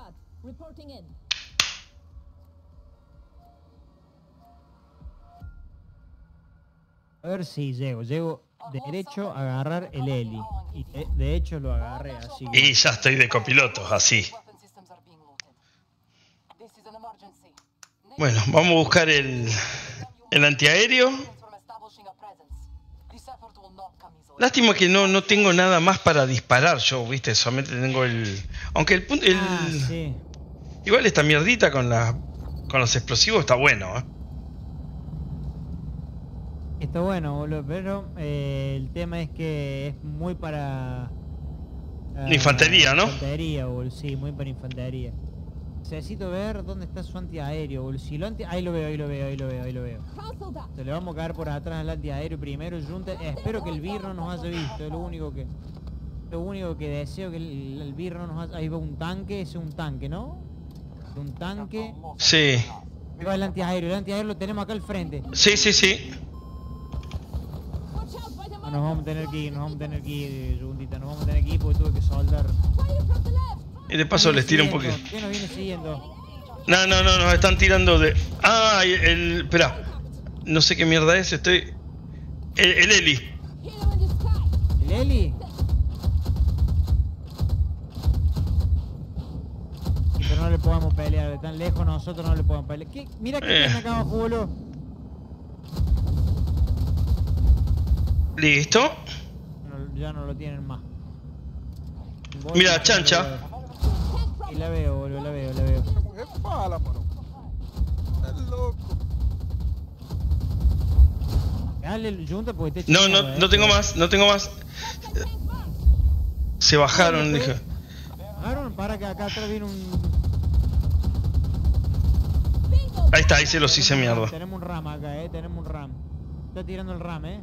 squad. Reporting in. A ver si llego. Llego derecho a agarrar el heli. Y de, de hecho lo agarré, así que... Y ya estoy de copiloto, así. Bueno, vamos a buscar el, el antiaéreo. Lástima que no, no tengo nada más para disparar yo, viste, solamente tengo el... Aunque el punto... el- Ah, sí. Igual esta mierdita con la con los explosivos está bueno, ¿eh? Está bueno, boludo, pero eh, el tema es que es muy para... ah, Infantería, ¿no? Infantería, boludo, sí, muy para infantería. Necesito ver dónde está su antiaéreo, boludo. Si lo anti... Ahí lo veo, ahí lo veo, ahí lo veo, ahí lo veo. Se le vamos a caer por atrás al antiaéreo primero, junta. eh, espero que el birro nos haya visto, es lo único que... Lo único que deseo que el, el birro nos haya... Ahí va un tanque, ese es un tanque, ¿no? Un tanque. Sí. Ahí va el antiaéreo, el antiaéreo lo tenemos acá al frente. Sí, sí, sí. Nos vamos a tener que ir, nos vamos a tener que ir, Segundita, nos vamos a tener que ir porque tuve que soldar. Y de paso les tiro un poquito. ¿Qué nos viene siguiendo? No, no, no, nos están tirando de... Ah, el... Espera. No sé qué mierda es, estoy... El, el Eli. ¿El Eli? Pero no le podemos pelear, de tan lejos nosotros no le podemos pelear. ¿Qué? Mira que Eh. acá abajo, boludo. Listo. No, ya no lo tienen más. Mira, chancha. Y la veo, boludo, la veo, la veo. ¿Qué fala, mano? Estás loco. Dale el junta porque te No, no, eh. no tengo más, no tengo más. Se bajaron, dije. Aaron, para que acá atrás viene un... Ahí está, ahí se los hice mierda. Tenemos un ram acá, eh, tenemos un ram. Está tirando el ram, eh.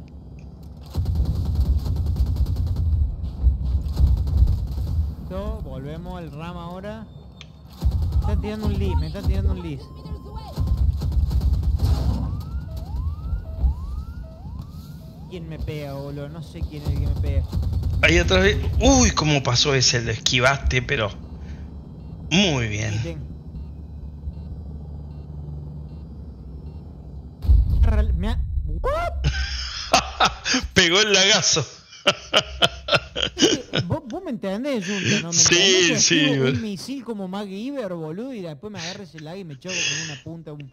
Listo, volvemos al ram ahora. Está tirando un lis, me está tirando un lis. ¿Quién me pega, boludo? No sé quién es el que me pega. Ahí atrás. de- Uy, cómo pasó ese, lo esquivaste, pero. Muy bien. Me ha... Pegó el lagazo. ¿Vos, vos me entendés, Junta, ¿no? ¿Me Sí, sí, un misil como MacGyver, boludo, y después me agarra ese lag y me choco con una punta. Un...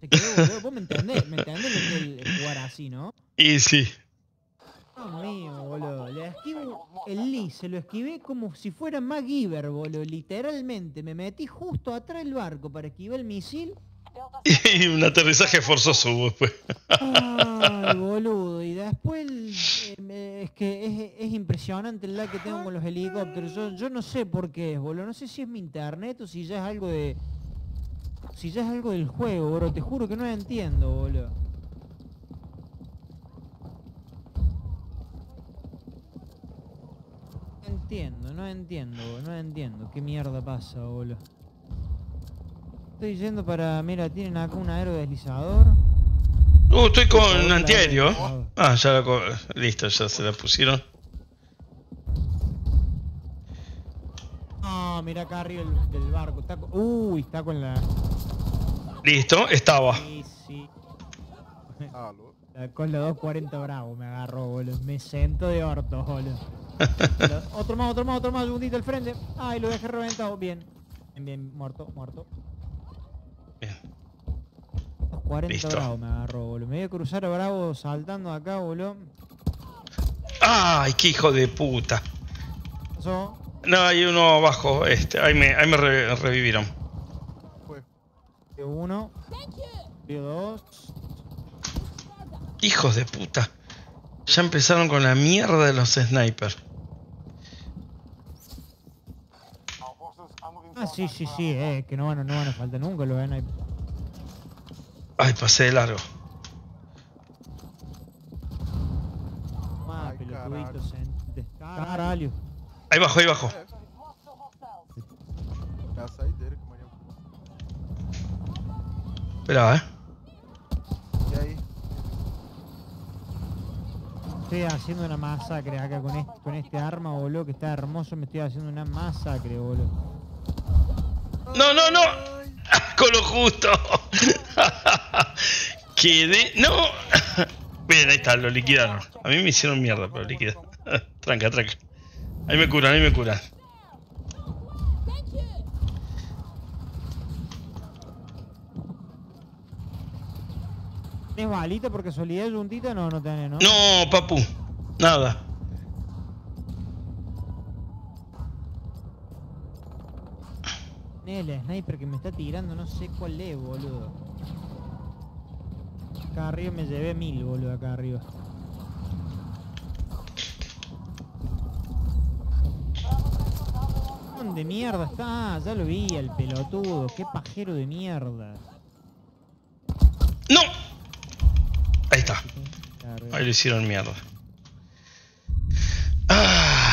Se quedó, boludo. Vos me entendés, me entendés lo que es el jugar así, ¿no? Y sí. Dios mío, boludo. Le esquivo el Lee, se lo esquivé como si fuera MacGyver, boludo. Literalmente, me metí justo atrás del barco para esquivar el misil. Y un aterrizaje forzoso hubo después. Ay, boludo. Y después eh, es que es, es impresionante lag que tengo con los helicópteros. Yo, no sé por qué es, boludo. No sé si es mi internet o si ya es algo de... Si ya es algo del juego, bro. Te juro que no entiendo, boludo. No entiendo, no entiendo, no entiendo. ¿Qué mierda pasa, boludo? Estoy yendo para... Mira, tienen acá un aerodeslizador. Uh, estoy con Hola, antiaéreo. Ah, ya la Listo, ya se la pusieron. Ah, mira acá arriba el- del barco. Está con- Uy, está con la... Listo, estaba. Sí, sí. Con la 240 bravo me agarró, boludo. Me sento de orto, boludo. Otro más, otro más, otro más. Segundito al frente. Ay, lo dejé reventado. Bien. Bien, bien. Muerto, muerto. Bien. 240 Listo. bravo me agarró, boludo. Me voy a cruzar a bravo saltando acá, boludo. Ay, qué hijo de puta. Pasó. No, hay uno abajo. Este, ahí me, ahí me re- revivieron. Fue. Uno. Dio dos. Hijos de puta. Ya empezaron con la mierda de los snipers. Ah, sí, sí, sí. Eh, que no van, a- no van a faltar nunca los ven ahí. Ay, pasé de largo. Caralho. Ahí bajo, ahí bajo. Espera, eh. Estoy haciendo una masacre acá con este, con este arma, boludo, que está hermoso. Me estoy haciendo una masacre, boludo. No, no, no. Con lo justo. Quedé. No. Bien, ahí está, lo liquidaron. A mí me hicieron mierda, pero liquidaron. Tranca, tranca. Ahí me curan, ahí me curan. ¿Tenés balita por casualidad, Juntita? No, no tenés, ¿no? No, papu. Nada. El sniper que me está tirando, no sé cuál es, boludo. Acá arriba me llevé mil, boludo, acá arriba. ¿Dónde mierda está? Ya lo vi, el pelotudo. Qué pajero de mierda. ¡No! Ahí está. Ahí lo hicieron mierda. Ah.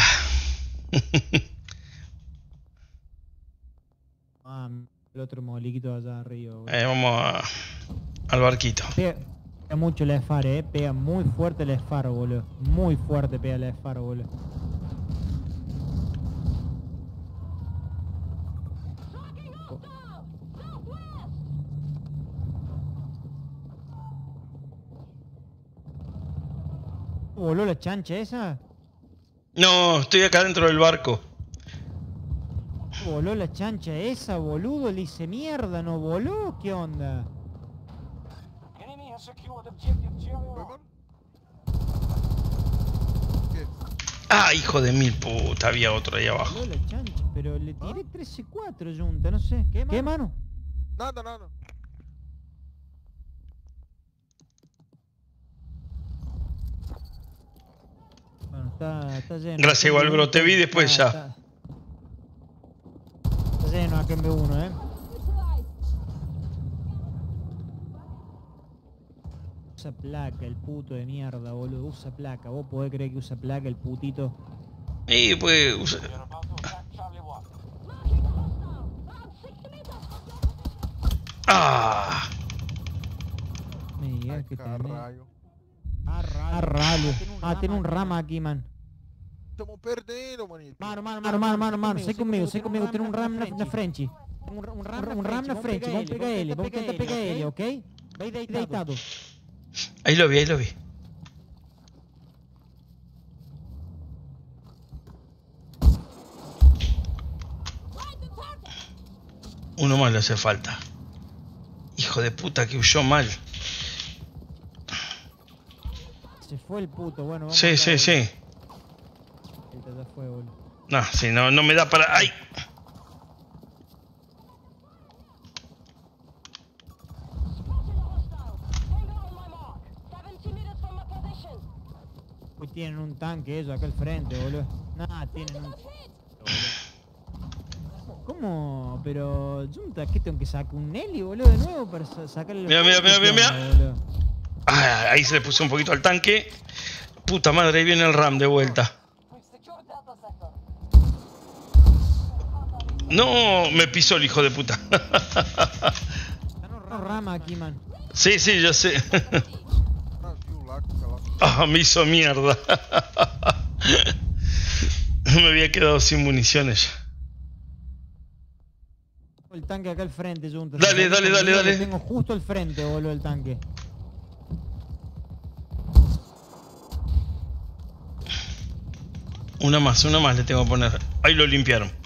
Ah, el otro moliquito allá arriba, boludo. Eh, vamos a- al barquito. Pega, pega mucho el SFAR, eh. Pega muy fuerte el SFAR, boludo. Muy fuerte pega el SFAR, boludo. ¿Voló la chancha esa? No, estoy acá dentro del barco. ¿Voló la chancha esa, boludo? Le hice mierda, ¿no voló? ¿Qué onda? Enemy has secured objective Charlie ¿Fue, 1. man? ¿Qué? Ah, hijo de mil puta, había otro ahí abajo. Voló la chancha, pero le tiré 13-4, Junta, no sé. ¿Qué, ¿Qué mano? Nada, nada. Bueno, está, está lleno. Gracias, igual, bro, te vi después Está- ya. Está lleno acá en B1, eh. Usa placa, el puto de mierda, boludo. Usa placa. ¿Vos podés creer que usa placa el putito? Y pues, usa- We are about to attack Charlie 1. Marking a hostile. Around 60 meters from your position. ah, Me digas que caralho. Ah, ralo. Ah, tiene un rama aquí, man. Estamos perdendo, manito. Mano, mano, mano, mano, mano, mano. Sei comigo, sei comigo. Tem um ram na. Um, ra- um ram, um ram na frente. Vamos pegar ele. Vamos tentar pegar ele, ok? Vai deitado. ahí lo vi, ahí lo vi. Uno más le hace falta. Hijo de puta que huyó mal. Se fue el puto. Bueno, vamos Sí, a sí, sí. Puta, Ya fue, boludo. No, si no, no me da para. ¡Ay! Spotted a hostile. Tango on my mark. 70 meters from my position. Uy, tienen un tanque ellos acá al frente, boludo. Nah, tienen un... ¿Cómo? Pero, Junta, ¿qué tengo que sacar un Nelly, boludo, de nuevo para sa- sacarle Mira, mira, mira, mira, ¿Qué onda, boludo? Ah, ahí se le puso un poquito al tanque. Puta madre, ahí viene el RAM de vuelta. No, me pisó el hijo de puta. No rama aquí, man. sí, sí, yo sé. Ah, me hizo mierda. me había quedado sin municiones. El tanque acá al frente. Dale, dale, dale, dale. tengo justo al frente, boludo, el tanque. Una más, una más le tengo que poner. Ahí lo limpiaron.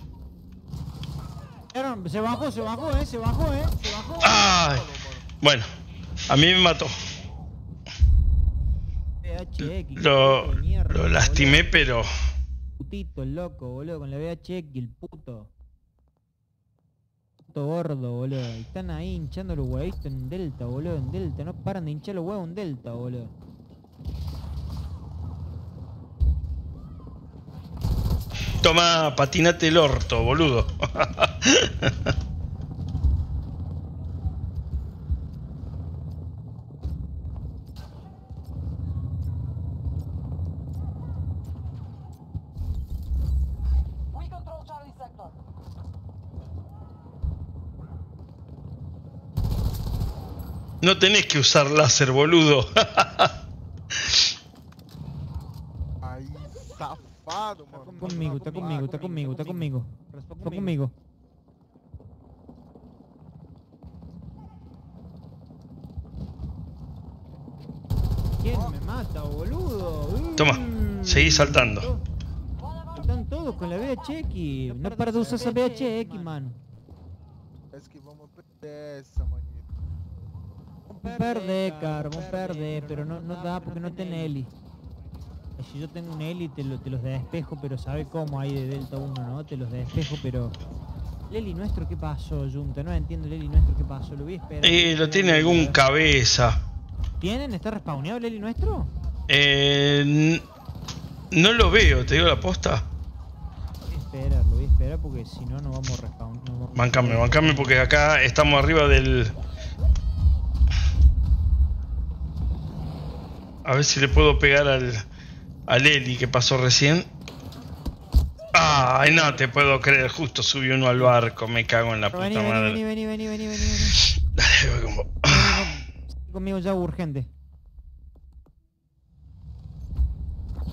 Se bajó, se bajó, eh, se bajó, eh, se bajó. Ay. Bueno, a mí me mató. Lo, lo lastimé, pero. Putito, el loco, boludo, con la VHX, el puto. Puto gordo, boludo. Están ahí hinchando los huevitos en Delta, boludo, en Delta. No paran de hinchar los huevos en Delta, boludo. Toma, patinate el orto, boludo. No tenés que usar láser, boludo. conmigo, está conmigo, está conmigo, está conmigo. Está conmigo. ¿Quién me mata, boludo? Toma, seguí saltando. Están todos con la BHX. No para de usar esa BHX, mano. Es que vamos a perder esa manito. Vamos a perder, caro, vamos a perder, pero no, no da porque no tiene Eli. Si yo tengo un Eli te, lo- te los despejo, pero sabe cómo hay de Delta 1, ¿no? Te los despejo, pero... El Eli nuestro, ¿qué pasó, Junta? No entiendo el Eli nuestro, ¿qué pasó? Lo voy a esperar. Eh, lo tiene algún cabeza. ¿Tienen? ¿Está respawneado el Eli nuestro? Eh, no lo veo, te digo la posta. Lo voy a esperar, lo voy a esperar porque si no, no vamos a respawn. no Bancame, bancame porque acá estamos arriba del... A ver si le puedo pegar al, al Eli que pasó recién. Ay, no te puedo creer, justo subió uno al barco, me cago en la Pero puta Vení, madre. vení, vení, vení, vení, vení, vení. Dale, voy con vos. Vení Conmigo ya urgente.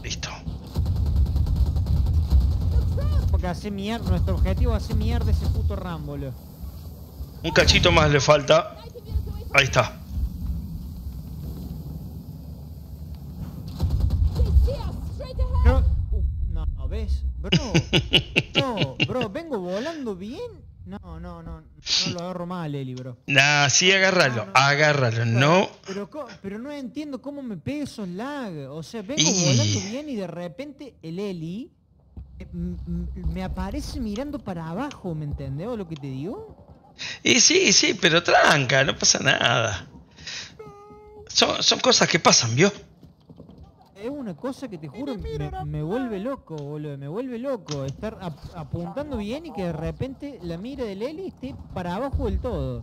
Listo. Porque hace mierda, nuestro objetivo es hacer mierda ese puto Rambo. Un cachito más le falta. Ahí está. Uh, no, ¿ves? Bro, no, bro, vengo volando bien. No, no, no, no lo agarro mal, Eli, bro. Nah, sí, agárralo, No, no. agárralo. No. Pero, pero no entiendo cómo me pega esos lag. O sea, vengo Y- volando bien y de repente el Eli eh, me aparece mirando para abajo, ¿me entendés lo que te digo? Y sí, sí, pero tranca, no pasa nada. Son, son cosas que pasan, ¿vio? Es una cosa que te juro me, me vuelve loco, boludo, me vuelve loco estar ap- apuntando bien y que de repente la mira del Eli esté para abajo del todo.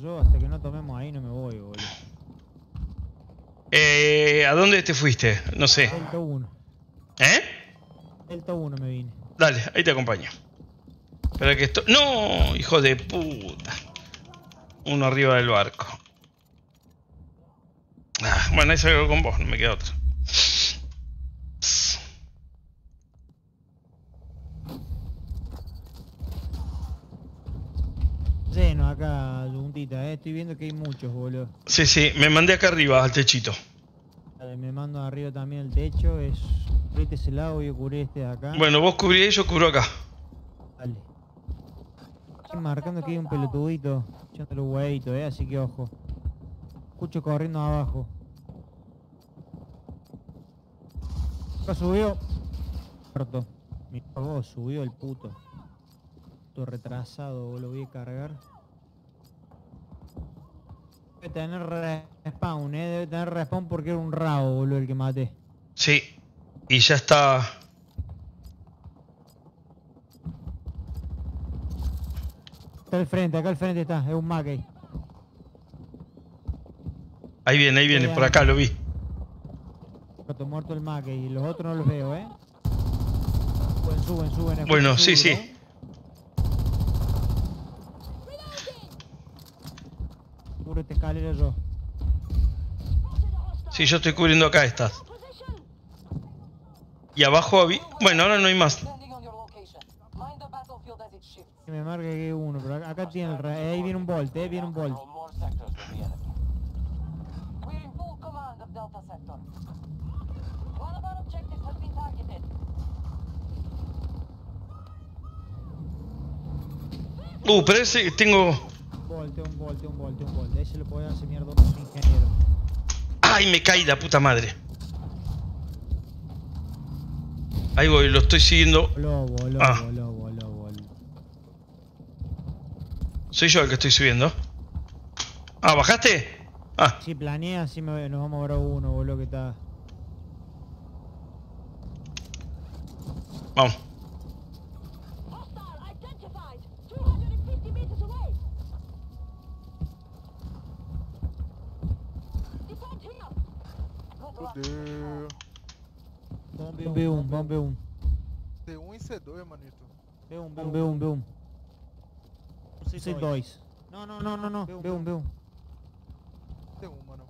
Yo hasta que no tomemos ahí no me voy, boludo. Eh, ¿A dónde te fuiste? No sé. Delta 1. ¿Eh? Delta 1 me vine. Dale, ahí te acompaño. Espera que esto... ¡No! Hijo de puta. Uno arriba del barco. Ah, bueno, ahí salgo con vos, no me queda otra. Lleno acá, juntita, eh. Estoy viendo que hay muchos, boludo. Sí, sí, me mandé acá arriba, al techito. Dale, me mando arriba también el techo, es... Cubrite ese lado, voy a cubrir este de acá. Bueno, vos cubrí yo cubro acá. Dale. Estoy marcando que hay un pelotudito, echando los huevitos, eh, así que ojo. Escucho corriendo abajo. Acá subió. Muerto. Mirá vos, subió el puto. Puto retrasado, lo voy a cargar. Debe tener respawn, eh, debe tener respawn porque era un rabo, boludo, el que maté. Sí. Y ya está... Está al frente, acá al frente está, es un Mackey. Ahí viene, ahí viene, por acá lo vi. Muerto, muerto el Mackey. Y los otros no los veo, ¿eh? Suben, suben, suben. Bueno, sí, sí. Escalera yo. Sí, yo estoy cubriendo acá estas. Y abajo había... Bueno, ahora no hay más. Que me marque que uno, pero acá, acá tiene el... eh, ahí viene un Bolt, eh, viene un targeted. Uh, pero ese tengo... Un Bolt, un Bolt, un Bolt, un Bolt. Ese lo podía hacer mierda un ingeniero. ¡Ay, me caí la puta madre! Ahí voy, lo estoy siguiendo. Voló, voló, Ah. voló, voló, voló. Soy yo el que estoy subiendo. Ah, ¿bajaste? Ah, Si planea, así me, nos vamos a ver uno, boludo, que está... vamos. Deus. B1, bomb B1. C1 e C2, manito. B1, B1, B1, B1. C2. Não, não, não, não, não. B1, B1. B1. C1, mano.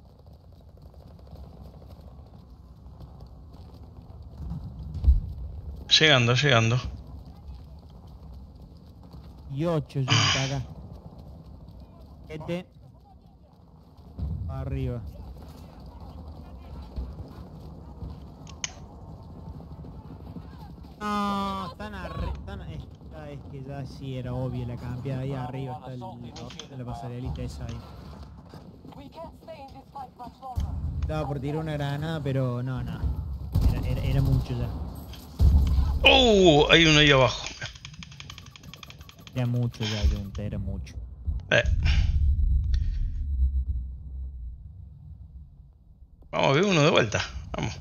Llegando, llegando. Y 8 junta acá. Este. Ah. Arriba. No, están arriba. Esta es que ya sí era obvio la campeada ahí arriba está el, la pasarelita esa ahí. Estaba por tirar una granada, pero no, no. Era, era- era mucho ya. ¡Uh! Hay uno ahí abajo. Era mucho ya, Junta, era mucho. Eh. Vamos a ver uno de vuelta. Vamos.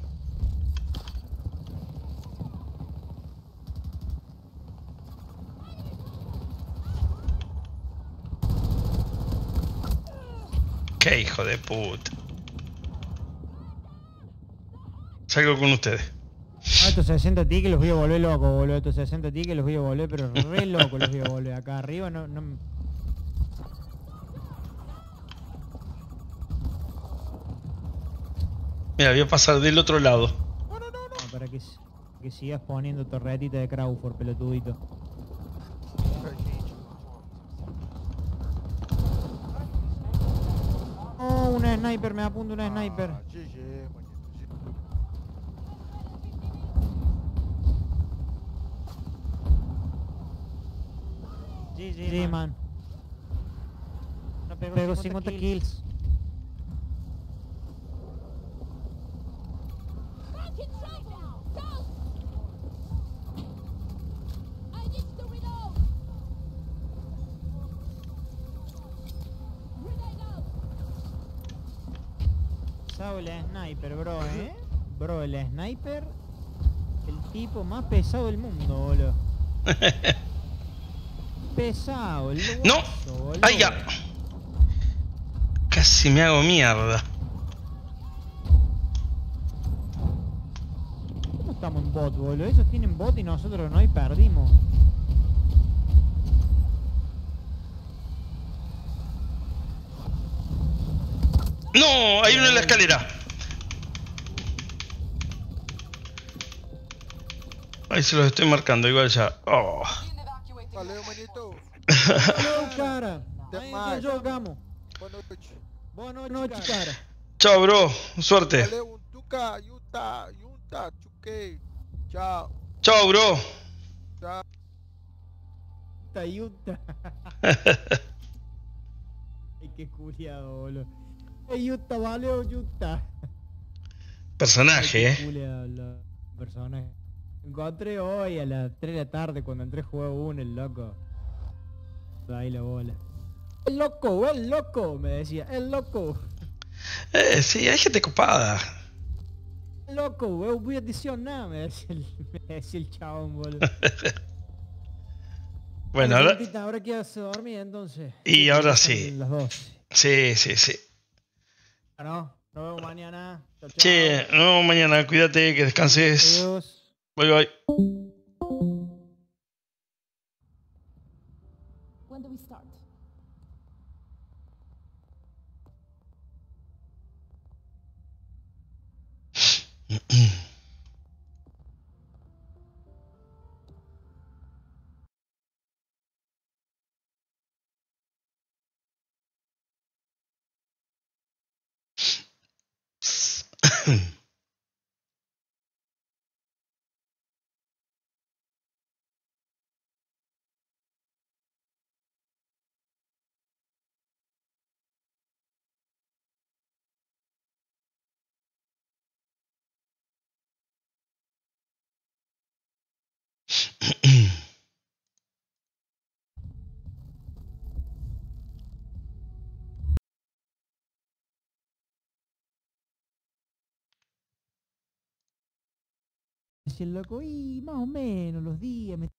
Qué hijo de puta. Salgo con ustedes. Ah, estos 60 tickets los voy a volver loco, boludo. Estos 60 tickets los voy a volver, pero re loco los voy a volver. Acá arriba no... no... no, Mira, voy a pasar del otro lado. para que, s- que sigas poniendo torretita de Crawford, pelotudito. Oh, una sniper, me apunta una sniper. Ah, GG, manito. GG. Sí, man. No pegó, 50 kills. Fucking Pesado el sniper, bro, eh. Bro, el sniper. El tipo más pesado del mundo, boludo. pesado, el ¡No! boludo. ¡Ay, ya! Casi me hago mierda. ¿Cómo estamos en bot, boludo? Ellos tienen bot y nosotros no y perdimos. ¡No! Hay uno en la escalera. Ahí se los estoy marcando, igual ya. Oh. Valeu, manito. Hello, cara. Até mais. jogamos. Boa noite. Boa noite, cara. Chao, bro. Suerte. Valeu, Tuca, Yuta, Yunta, Chuquei. Tchau. Chao, bro. Tchau. Tayuta. Ay, qué culiado, boludo. Yuta, vale o Yuta. Personaje, eh. qué culiado la persona. Encontré hoy a las 3 de la tarde cuando entré jugar uno, el loco. Ahí la bola. El loco, el loco, me decía, el loco. Eh, sí, hay gente copada. El loco, eu voy a adicionar, me decía el, me decía el chabón, boludo. Bueno, ahora. Ahora que se dormir entonces. Y ahora sí. Las dos. Sí, sí, sí. ¿No? Nos vemos mañana. Chao, chao. Che, nos vemos mañana. Cuídate, que descanses. Adiós. Bye, bye. When do we start? Decía el loco, y más o menos los días me